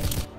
you